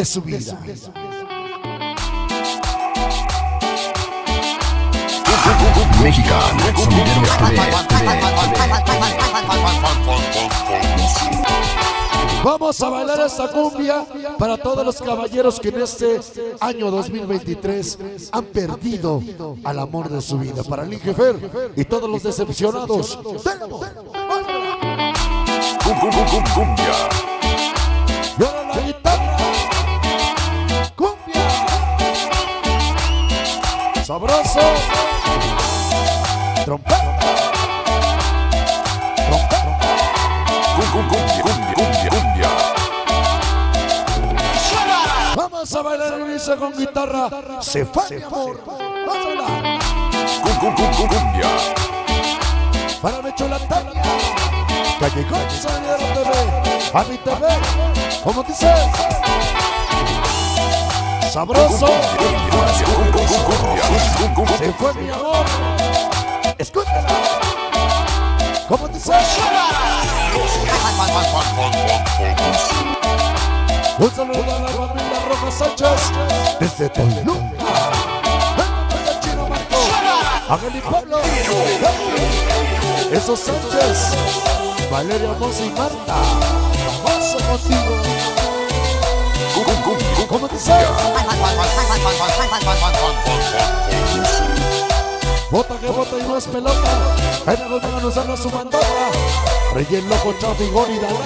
de su vida. Mexican Sonideros Vamos a bailar esta cumbia para todos los caballeros que en este año 2023 han perdido al amor de su vida. Para el Ingefer y todos los decepcionados. Cumbia. Sabroso. Trompeta. Trompeta. Cumbia, cumbia, cumbia, cumbia. Vamos a bailar en inicio con guitarra. Se fue mi amor. Vamos a bailar. Cumbia. Para Mecho la Tania. Calle Sonidero TV. A mi TV. ¿Cómo dices? Sabroso. Se fue mi amor. Escúchala. ¿Cómo dices? Un saludo a la familia Roja Sánchez. Desde Toluca. Marco. Ángel Pablo. Esos Sánchez. Valeria Mosa y Marta. Vamos contigo. Bota que bota y no es pelota. Ahí me vuelven a usar su mandada. Rey el loco, Chafi, Gori, dale.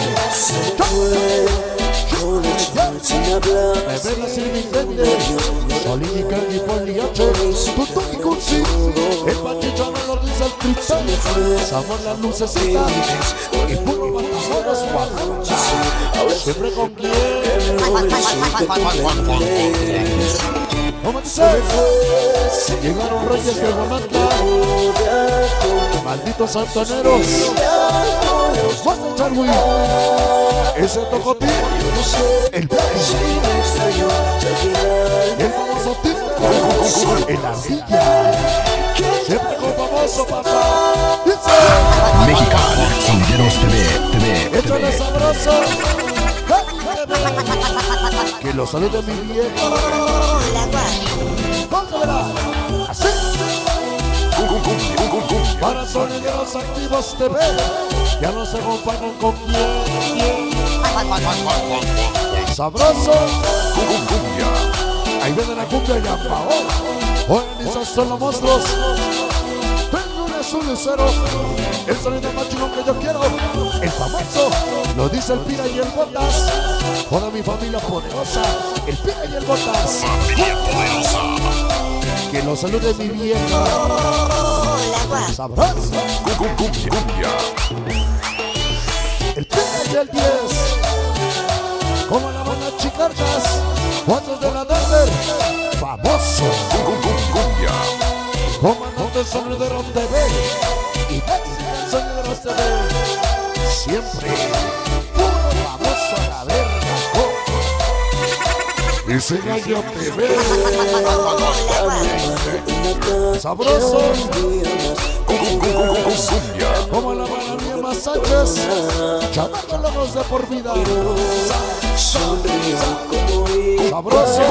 Mi gente. Solini, Candy, Poli, H. Tutu y Cursi. El pachicho me lo dice el cristal. Sabor las lucecitas. Y puro matamoros, guapancha. Siempre con quién. ¿Cómo dice? Llegaron reyes de Guamanta. Malditos santoneros. Vas a echar güey. Ese tocotín. El pez. El famoso tío. El ardilla. Siempre con famoso papá. Dice. Sabroso. Que lo salude mi vieja. Vamos a verla. Así. Para sonideros activos TV. Ya no se acompañan con quién. Sabroso. Ahí viene la cumbia y Ampaol. Organizan solo monstruos. Tengo un azul y cero. El sonido más chingón que yo quiero. El famoso. Lo dice el Pira y el Botas. Toda mi familia poderosa. El Pira y el Botas. Que lo salude mi vieja. Sabroso. El Pira y el 10. Como la banda Chicarcas. Cuatro de la Denver. Famoso. Comandante Sonidero TV y Mexican Sonideros TV. Siempre puro famoso a la verga. oh. Ese gallo TV. Sabroso. Como la mía más Sánchez. Chamaco logros de por vida. Sabroso.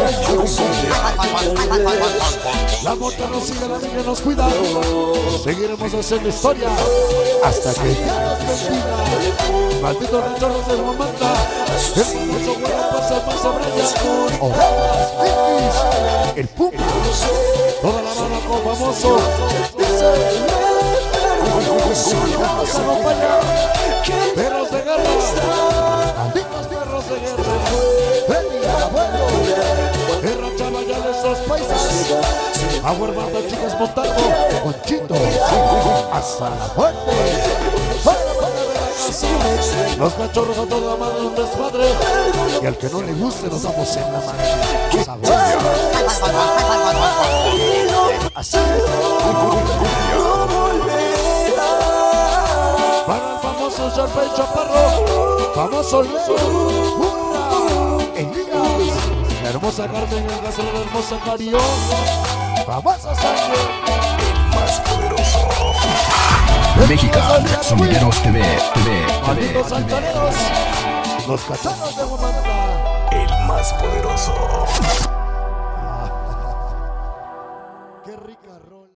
La moto nos sigue, la niña nos cuida. Seguiremos haciendo historia hasta que Dios nos bendiga. Maldito rancheros de Mamanta. El famoso Guanajuato más Braya. Orejas. El Puma. Toda la mano con famoso. Dice. Nos acompaña. Perros de guerra. Malditos perros de guerra. Freddy, abuelo. Guerra Chamayales, los paisas. Agua hermano, chicas montando. Conchito. Hasta la muerte. De. Los cachorros a toda madre un desmadre. Y al que no le guste nos damos en la mano. Famoso Sharpay Chaparro, famoso Leo, Burra, Elías, la hermosa Carmen, el gaso, la hermosa Carión, famosa sangre, Más poderoso. Mexican Sonideros TV, TV, TV, altaneros, los cachorros de Guamanta, El más poderoso.